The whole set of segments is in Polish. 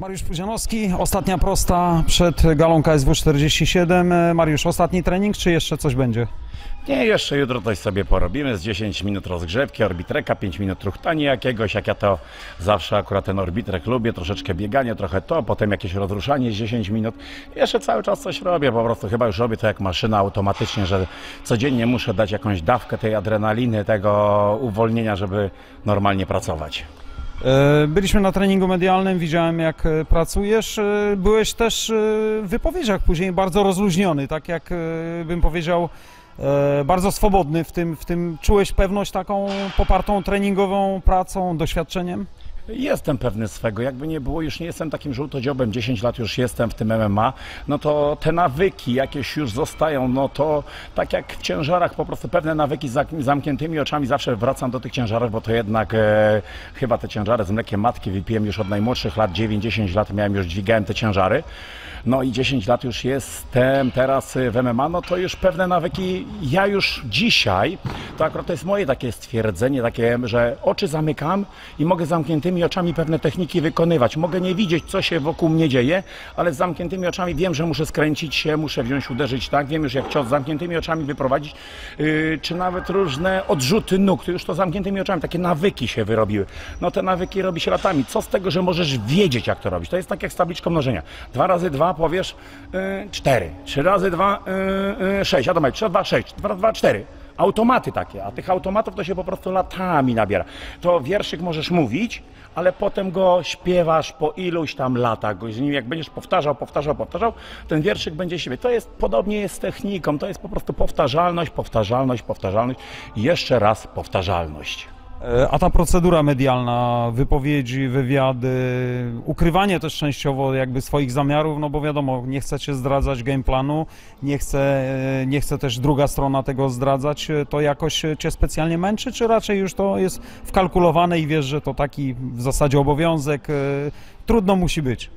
Mariusz Pudzianowski, ostatnia prosta przed galą KSW 47. E, Mariusz, ostatni trening, czy jeszcze coś będzie? Nie, jeszcze jutro coś sobie porobimy. Z 10 minut rozgrzewki, orbitreka, 5 minut truchtania jakiegoś, jak ja to zawsze akurat ten orbitrek lubię, troszeczkę bieganie, trochę to, potem jakieś rozruszanie z 10 minut. Jeszcze cały czas coś robię, po prostu chyba już robię to jak maszyna automatycznie, że codziennie muszę dać jakąś dawkę tej adrenaliny, tego uwolnienia, żeby normalnie pracować. E, Byliśmy na treningu medialnym, widziałem jak e, pracujesz. E, Byłeś też w wypowiedziach później bardzo rozluźniony, tak jak bym powiedział, bardzo swobodny w tym, w tym. Czułeś pewność taką popartą treningową pracą, doświadczeniem? Jestem pewny swego, jakby nie było, już nie jestem takim żółtodziobem, 10 lat już jestem w tym MMA, no to te nawyki jakieś już zostają, no to tak jak w ciężarach po prostu pewne nawyki z zamkniętymi oczami zawsze wracam do tych ciężarów, bo to jednak e, chyba te ciężary z mlekiem matki wypiłem już od najmłodszych lat, 9-10 lat miałem już, dźwigałem te ciężary, no i 10 lat już jestem teraz w MMA, no to już pewne nawyki, ja już dzisiaj, to akurat to jest moje takie stwierdzenie, takie, że oczy zamykam i mogę zamkniętymi oczami pewne techniki wykonywać. Mogę nie widzieć, co się wokół mnie dzieje, ale z zamkniętymi oczami wiem, że muszę skręcić się, muszę wziąć, uderzyć tak, wiem już jak cios z zamkniętymi oczami wyprowadzić, yy, czy nawet różne odrzuty nóg, to już to zamkniętymi oczami, takie nawyki się wyrobiły. No te nawyki robi się latami. Co z tego, że możesz wiedzieć, jak to robić? To jest tak jak z tabliczką mnożenia. Dwa razy dwa powiesz yy, cztery, trzy razy dwa yy, yy, sześć, a to masz, trzy razy dwa sześć, dwa razy dwa cztery. Automaty takie, a tych automatów to się po prostu latami nabiera. To wierszyk możesz mówić, ale potem go śpiewasz po iluś tam latach. Jak będziesz powtarzał, powtarzał, powtarzał, ten wierszyk będzie siebie. To jest podobnie jest z techniką, to jest po prostu powtarzalność, powtarzalność, powtarzalność i jeszcze raz powtarzalność. E, A ta procedura medialna, wypowiedzi, wywiady, ukrywanie też częściowo jakby swoich zamiarów, no bo wiadomo, nie chcecie zdradzać game planu, nie chce, e, nie chce też druga strona tego zdradzać, E, to jakoś cię specjalnie męczy, czy raczej już to jest wkalkulowane i wiesz, że to taki w zasadzie obowiązek, trudno musi być?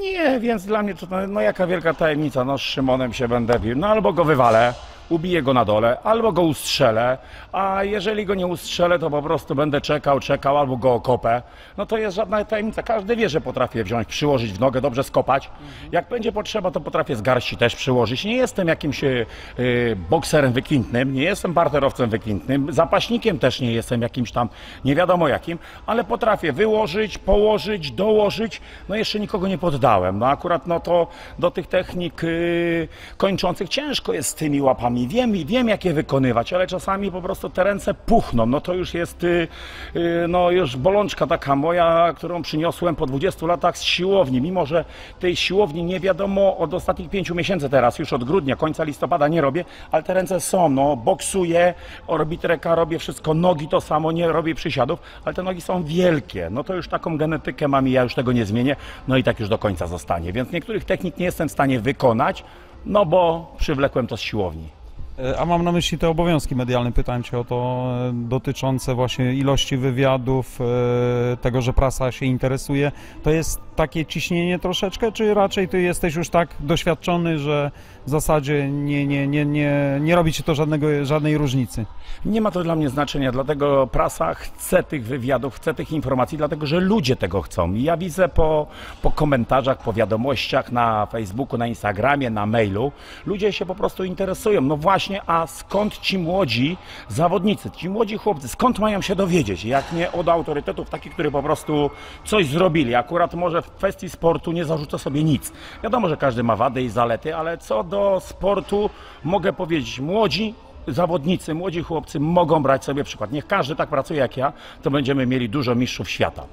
Nie, więc dla mnie to no, no jaka wielka tajemnica, no z Szymonem się będę bił, no albo go wywalę, ubiję go na dole, albo go ustrzelę, a jeżeli go nie ustrzelę, to po prostu będę czekał, czekał, albo go okopę. No to jest żadna tajemnica, każdy wie, że potrafię wziąć, przyłożyć w nogę, dobrze skopać. Jak będzie potrzeba, to potrafię z garści też przyłożyć. Nie jestem jakimś y, y, bokserem wykwintnym, nie jestem parterowcem wykwintnym, zapaśnikiem też nie jestem jakimś tam, nie wiadomo jakim, ale potrafię wyłożyć, położyć, dołożyć, no jeszcze nikogo nie poddałem. No akurat no to do tych technik y, kończących ciężko jest z tymi łapami. Wiem, wiem jak je wykonywać, ale czasami po prostu te ręce puchną. No to już jest y, y, no już bolączka taka moja, którą przyniosłem po 20 latach z siłowni. Mimo, że tej siłowni nie wiadomo od ostatnich 5 miesięcy teraz, już od grudnia, końca listopada nie robię, ale te ręce są, no boksuję, orbitreka robię wszystko, nogi to samo, nie robię przysiadów, ale te nogi są wielkie. No to już taką genetykę mam i ja już tego nie zmienię, no i tak już do końca zostanie. Więc niektórych technik nie jestem w stanie wykonać, no bo przywlekłem to z siłowni. E, A mam na myśli te obowiązki medialne. Pytałem Cię o to e, dotyczące właśnie ilości wywiadów, e, tego, że prasa się interesuje. To jest takie ciśnienie troszeczkę, czy raczej Ty jesteś już tak doświadczony, że w zasadzie nie, nie, nie, nie, nie robi Ci to żadnego, żadnej różnicy? Nie ma to dla mnie znaczenia, dlatego prasa chce tych wywiadów, chce tych informacji, dlatego że ludzie tego chcą. I ja widzę po, po komentarzach, po wiadomościach na Facebooku, na Instagramie, na mailu, ludzie się po prostu interesują. No właśnie, a skąd ci młodzi zawodnicy, ci młodzi chłopcy, skąd mają się dowiedzieć? Jak nie od autorytetów takich, którzy po prostu coś zrobili. Akurat może w kwestii sportu nie zarzucę sobie nic. Wiadomo, że każdy ma wady i zalety, ale co do sportu mogę powiedzieć, młodzi zawodnicy, młodzi chłopcy mogą brać sobie przykład. Niech każdy tak pracuje jak ja, to będziemy mieli dużo mistrzów świata.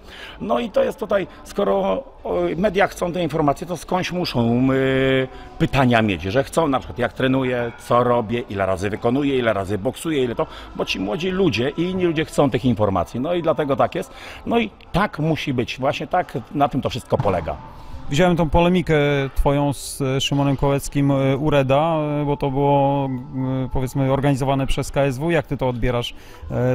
No i to jest tutaj, skoro media chcą te informacje, to skądś muszą y, pytania mieć, że chcą na przykład jak trenuję, co robię, ile razy wykonuję, ile razy boksuję, ile to, bo ci młodzi ludzie i inni ludzie chcą tych informacji. No i dlatego tak jest. No i tak musi być. Właśnie tak na tym to wszystko polega. Widziałem tą polemikę Twoją z e, Szymonem Kołeckim e, Ureda, e, bo to było powiedzmy organizowane przez KSW. Jak Ty to odbierasz,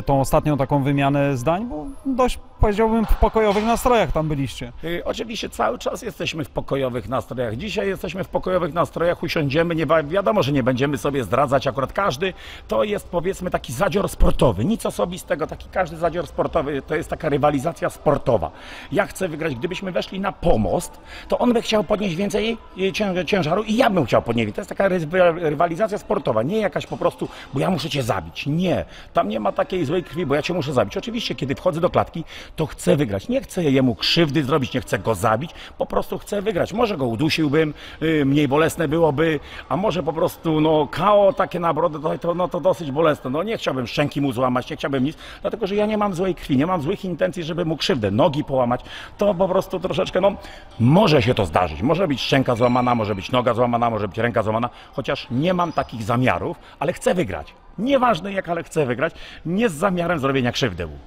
tą ostatnią taką wymianę zdań? Bo dość powiedziałbym, w pokojowych nastrojach tam byliście. Y, Oczywiście cały czas jesteśmy w pokojowych nastrojach. Dzisiaj jesteśmy w pokojowych nastrojach, usiądziemy, nie wi- wiadomo, że nie będziemy sobie zdradzać akurat każdy. To jest powiedzmy taki zadzior sportowy, nic osobistego, taki każdy zadzior sportowy to jest taka rywalizacja sportowa. Ja chcę wygrać, gdybyśmy weszli na pomost, to on by chciał podnieść więcej y, cię- ciężaru i ja bym chciał podnieść. To jest taka ry- rywalizacja sportowa, nie jakaś po prostu, bo ja muszę cię zabić. Nie, tam nie ma takiej złej krwi, bo ja cię muszę zabić. Oczywiście, kiedy wchodzę do klatki, to chcę wygrać. Nie chcę jemu krzywdy zrobić, nie chcę go zabić, po prostu chcę wygrać. Może go udusiłbym, y, mniej bolesne byłoby, a może po prostu no KO takie na brodę, to, to, no, to dosyć bolesne. No nie chciałbym szczęki mu złamać, nie chciałbym nic, dlatego że ja nie mam złej krwi, nie mam złych intencji, żeby mu krzywdę, nogi połamać. To po prostu troszeczkę, no może się to zdarzyć. Może być szczęka złamana, może być noga złamana, może być ręka złamana, chociaż nie mam takich zamiarów, ale chcę wygrać. Nieważne jak, ale chcę wygrać, nie z zamiarem zrobienia krzywdy mu.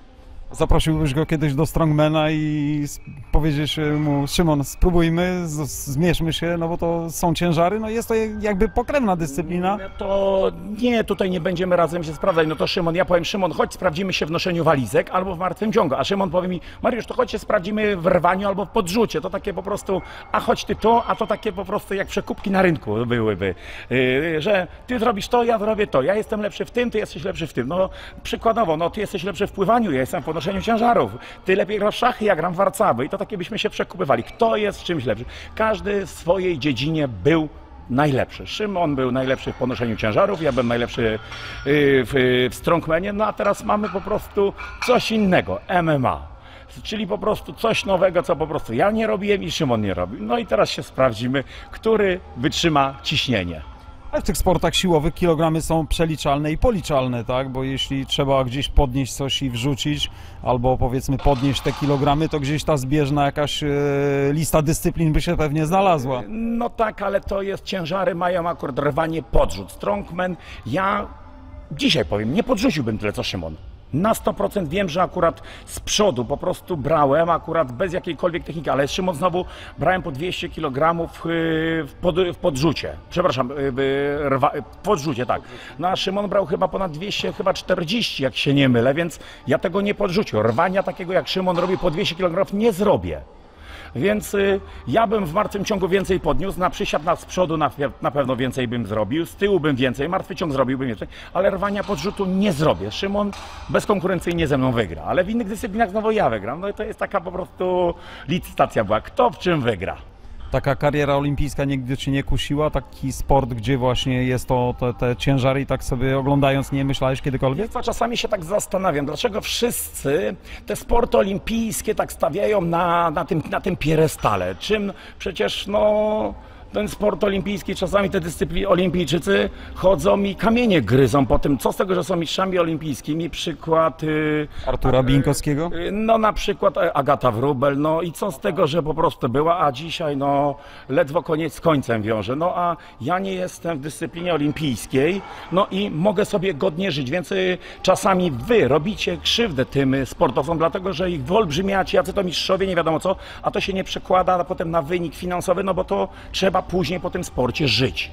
Zaprosiłbyś go kiedyś do Strongmana i powiedzieć e, mu, Szymon, spróbujmy, zmierzmy się, no bo to są ciężary, no jest to jakby pokrewna dyscyplina. No To nie, tutaj nie będziemy razem się sprawdzać. No to Szymon, ja powiem, Szymon, chodź sprawdzimy się w noszeniu walizek albo w martwym ciągu. A Szymon powie mi, Mariusz, to chodź się sprawdzimy w rwaniu albo w podrzucie. To takie po prostu, a chodź ty to, a to takie po prostu jak przekupki na rynku byłyby. Yy, że ty zrobisz to, ja zrobię to. Ja jestem lepszy w tym, ty jesteś lepszy w tym. No przykładowo, no ty jesteś lepszy w pływaniu, ja jestem w podnoszeniu ciężarów. Ty lepiej grasz szachy, ja gram warcaby. I to takie byśmy się przekupywali. Kto jest w czymś lepszy? Każdy w swojej dziedzinie był najlepszy. Szymon był najlepszy w ponoszeniu ciężarów, ja byłem najlepszy y, w, w strongmanie, no a teraz mamy po prostu coś innego, MMA. Czyli po prostu coś nowego, co po prostu ja nie robiłem i Szymon nie robił. No i teraz się sprawdzimy, który wytrzyma ciśnienie. Ale w tych sportach siłowych kilogramy są przeliczalne i policzalne, tak? Bo jeśli trzeba gdzieś podnieść coś i wrzucić, albo powiedzmy podnieść te kilogramy, to gdzieś ta zbieżna jakaś e, lista dyscyplin by się pewnie znalazła. No tak, ale to jest ciężary, mają akurat rwanie podrzut. Strongman, ja dzisiaj powiem, nie podrzuciłbym tyle co Szymon. Na 100% wiem, że akurat z przodu po prostu brałem, akurat bez jakiejkolwiek techniki, ale Szymon znowu brałem po 200 kg w, pod, w podrzucie. Przepraszam, y, rwa, w podrzucie, tak. No a Szymon brał chyba ponad 200, chyba 40, jak się nie mylę, więc ja tego nie podrzucił. Rwania takiego jak Szymon robi po 200 kg nie zrobię. Więc y, ja bym w martwym ciągu więcej podniósł, na przysiad na z przodu na, na pewno więcej bym zrobił, z tyłu bym więcej, martwy ciąg zrobiłbym więcej, ale rwania podrzutu nie zrobię. Szymon bezkonkurencyjnie ze mną wygra, ale w innych dyscyplinach znowu ja wygram. No i to jest taka po prostu licytacja była, kto w czym wygra. Taka kariera olimpijska nigdy Cię nie kusiła? Taki sport, gdzie właśnie jest to te, te ciężary i tak sobie oglądając nie myślałeś kiedykolwiek? Co, czasami się tak zastanawiam, dlaczego wszyscy te sporty olimpijskie tak stawiają na, na, tym, na tym pierestale. Czym przecież no ten sport olimpijski, czasami te dyscypliny olimpijczycy chodzą i kamienie gryzą po tym, co z tego, że są mistrzami olimpijskimi, przykład... y, Artura Binkowskiego? y, No na przykład e, Agata Wrubel, no i co z tego, że po prostu była, a dzisiaj no ledwo koniec z końcem wiąże. No a ja nie jestem w dyscyplinie olimpijskiej, no i mogę sobie godnie żyć, więc y, czasami wy robicie krzywdę tym y, sportowcom, dlatego że ich wyolbrzymiacie, jacy to mistrzowie, nie wiadomo co, a to się nie przekłada potem na wynik finansowy, no bo to trzeba później po tym sporcie żyć.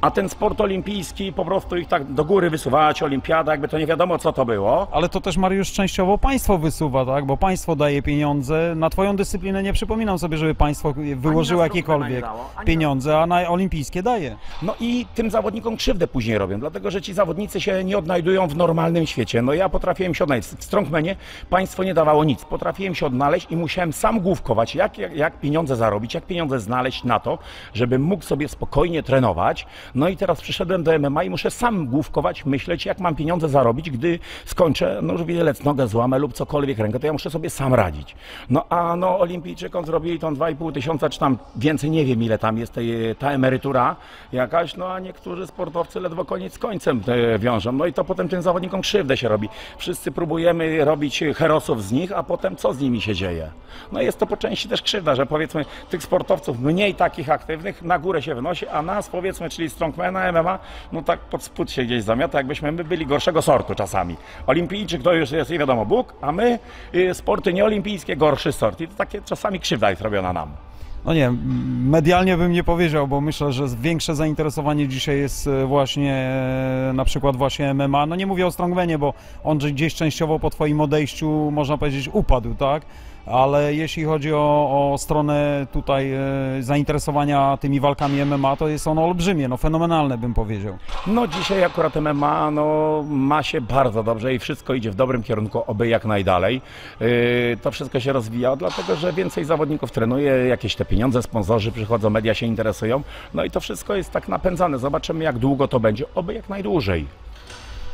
A ten sport olimpijski po prostu ich tak do góry wysuwać, olimpiada, jakby to nie wiadomo co to było. Ale to też Mariusz częściowo państwo wysuwa, tak? Bo państwo daje pieniądze. Na twoją dyscyplinę nie przypominam sobie, żeby państwo wyłożyło jakiekolwiek dało, pieniądze, a na olimpijskie daje. No i tym zawodnikom krzywdę później robią, dlatego że ci zawodnicy się nie odnajdują w normalnym świecie. No ja potrafiłem się odnaleźć. W Strongmanie państwo nie dawało nic. Potrafiłem się odnaleźć i musiałem sam główkować, jak, jak, jak pieniądze zarobić, jak pieniądze znaleźć na to, żebym mógł sobie spokojnie trenować. No i teraz przyszedłem do MMA i muszę sam główkować, myśleć, jak mam pieniądze zarobić, gdy skończę, no już widelec, nogę złamę lub cokolwiek rękę, to ja muszę sobie sam radzić. No a no olimpijczykom zrobili tą 2,5 tysiąca, czy tam więcej, nie wiem ile tam jest tej, ta emerytura jakaś, no a niektórzy sportowcy ledwo koniec z końcem wiążą. No i to potem tym zawodnikom krzywdę się robi. Wszyscy próbujemy robić herosów z nich, a potem co z nimi się dzieje? No jest to po części też krzywda, że powiedzmy tych sportowców mniej takich aktywnych na górę się wynosi, a nas powiedzmy, czyli strongmana, MMA, no tak pod spód się gdzieś zamiata, jakbyśmy my byli gorszego sortu czasami. Olimpijczyk to już jest nie wiadomo Bóg, a my y, sporty nieolimpijskie gorszy sort. I to takie czasami krzywda jest robiona nam. No nie, medialnie bym nie powiedział, bo myślę, że większe zainteresowanie dzisiaj jest e, właśnie e, na przykład właśnie MMA. No nie mówię o Strongmanie, bo on gdzieś częściowo po twoim odejściu, można powiedzieć, upadł, tak? Ale jeśli chodzi o, o stronę tutaj e, zainteresowania tymi walkami MMA, to jest ono olbrzymie, no fenomenalne bym powiedział. No dzisiaj akurat MMA no, ma się bardzo dobrze i wszystko idzie w dobrym kierunku, oby jak najdalej. Yy, to wszystko się rozwija, dlatego że więcej zawodników trenuje, jakieś te pieniądze, sponsorzy przychodzą, media się interesują. No i to wszystko jest tak napędzane. Zobaczymy jak długo to będzie, oby jak najdłużej.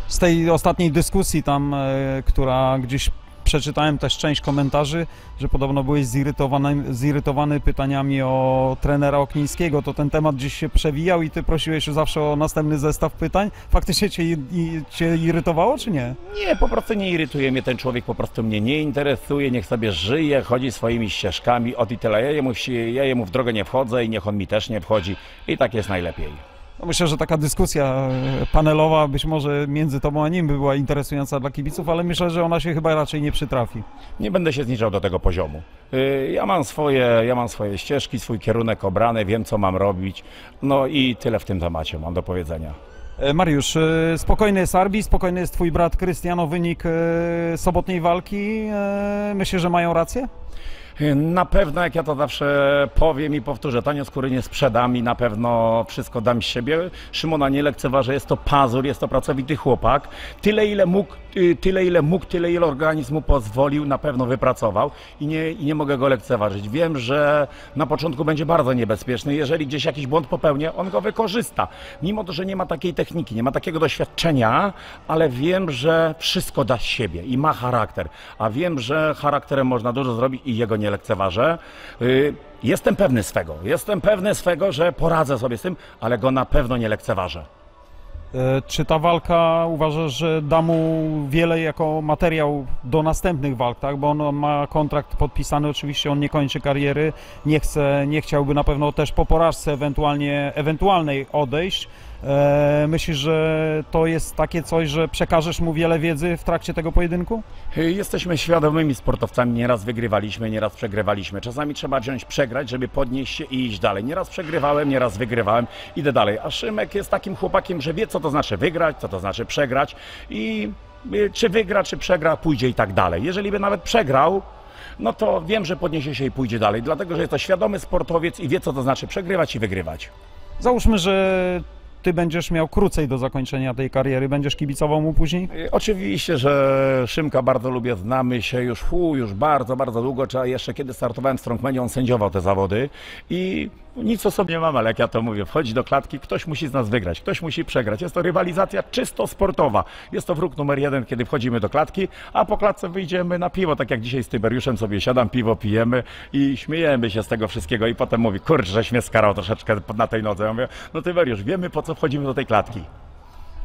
Z tej ostatniej dyskusji tam, e, która gdzieś przeczytałem też część komentarzy, że podobno byłeś zirytowany, zirytowany pytaniami o trenera Oknińskiego, to ten temat gdzieś się przewijał i ty prosiłeś zawsze o następny zestaw pytań. Faktycznie cię, cię irytowało, czy nie? Nie, po prostu nie irytuje mnie ten człowiek, po prostu mnie nie interesuje, niech sobie żyje, chodzi swoimi ścieżkami, od i tyle. Ja jemu, ja jemu w drogę nie wchodzę i niech on mi też nie wchodzi i tak jest najlepiej. No myślę, że taka dyskusja e, panelowa być może między tobą a nim by była interesująca dla kibiców, ale myślę, że ona się chyba raczej nie przytrafi. Nie będę się zniżał do tego poziomu. Yy, Ja mam swoje, ja mam swoje ścieżki, swój kierunek obrany, wiem co mam robić. No i tyle w tym temacie mam do powiedzenia. E, Mariusz, e, spokojny jest Arbi, spokojny jest twój brat Krystian o wynik e, sobotniej walki. E, Myślę, że mają rację? Na pewno, jak ja to zawsze powiem i powtórzę, tanio skóry nie sprzedam i na pewno wszystko dam z siebie. Szymona nie lekceważę, jest to pazur, jest to pracowity chłopak. Tyle ile mógł, yy, tyle ile mógł, tyle ile organizm mu pozwolił, na pewno wypracował i nie, i nie mogę go lekceważyć. Wiem, że na początku będzie bardzo niebezpieczny. Jeżeli gdzieś jakiś błąd popełni, on go wykorzysta. Mimo to, że nie ma takiej techniki, nie ma takiego doświadczenia, ale wiem, że wszystko da z siebie i ma charakter. A wiem, że charakterem można dużo zrobić i jego nie lekceważę. Yy, Jestem pewny swego. Jestem pewny swego, że poradzę sobie z tym, ale go na pewno nie lekceważę. E, Czy ta walka uważasz, że da mu wiele jako materiał do następnych walk, tak? Bo on ma kontrakt podpisany, oczywiście on nie kończy kariery, nie chce, nie chciałby na pewno też po porażce ewentualnie, ewentualnej odejść. E, myślisz, że to jest takie coś, że przekażesz mu wiele wiedzy w trakcie tego pojedynku? Yy, Jesteśmy świadomymi sportowcami, nieraz wygrywaliśmy, nieraz przegrywaliśmy. Czasami trzeba wziąć, przegrać, żeby podnieść się i iść dalej. Nieraz przegrywałem, nieraz wygrywałem, idę dalej. A Szymek jest takim chłopakiem, że wie, co to znaczy wygrać, co to znaczy przegrać i yy, czy wygra, czy przegra, pójdzie i tak dalej. Jeżeli by nawet przegrał, no to wiem, że podniesie się i pójdzie dalej, dlatego że jest to świadomy sportowiec i wie, co to znaczy przegrywać i wygrywać. Załóżmy, że ty będziesz miał krócej do zakończenia tej kariery, będziesz kibicował mu później? Oczywiście, że Szymka bardzo lubię, znamy się już, fu, już bardzo, bardzo długo, jeszcze kiedy startowałem w Strongmanie, on sędziował te zawody i nic o sobie nie mam, ale jak ja to mówię, wchodzi do klatki, ktoś musi z nas wygrać, ktoś musi przegrać. Jest to rywalizacja czysto sportowa. Jest to wróg numer jeden, kiedy wchodzimy do klatki, a po klatce wyjdziemy na piwo, tak jak dzisiaj z Tyberiuszem sobie siadam, piwo pijemy i śmiejemy się z tego wszystkiego i potem mówi, kurczę, żeś mnie skarał troszeczkę na tej nodze. Ja mówię, no Tyberiusz, wiemy po co wchodzimy do tej klatki.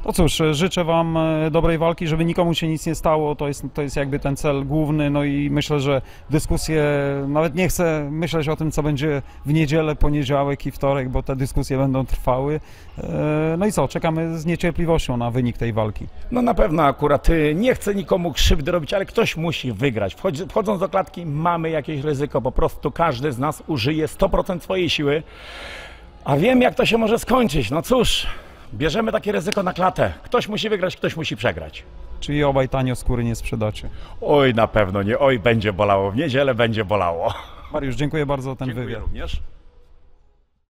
No cóż, życzę Wam e, dobrej walki, żeby nikomu się nic nie stało. To jest, to jest jakby ten cel główny. No i myślę, że dyskusje, nawet nie chcę myśleć o tym, co będzie w niedzielę, poniedziałek i wtorek, bo te dyskusje będą trwały. E, No i co, czekamy z niecierpliwością na wynik tej walki. No na pewno akurat y, nie chcę nikomu krzywdy robić, ale ktoś musi wygrać. Wchodząc do klatki mamy jakieś ryzyko, po prostu każdy z nas użyje 100% swojej siły, a wiem jak to się może skończyć. No cóż, bierzemy takie ryzyko na klatę. Ktoś musi wygrać, ktoś musi przegrać. Czyli obaj tanio skóry nie sprzedacie. Oj, na pewno nie. Oj, będzie bolało. W niedzielę będzie bolało. Mariusz, dziękuję bardzo za ten Dziękuję wywiad. również.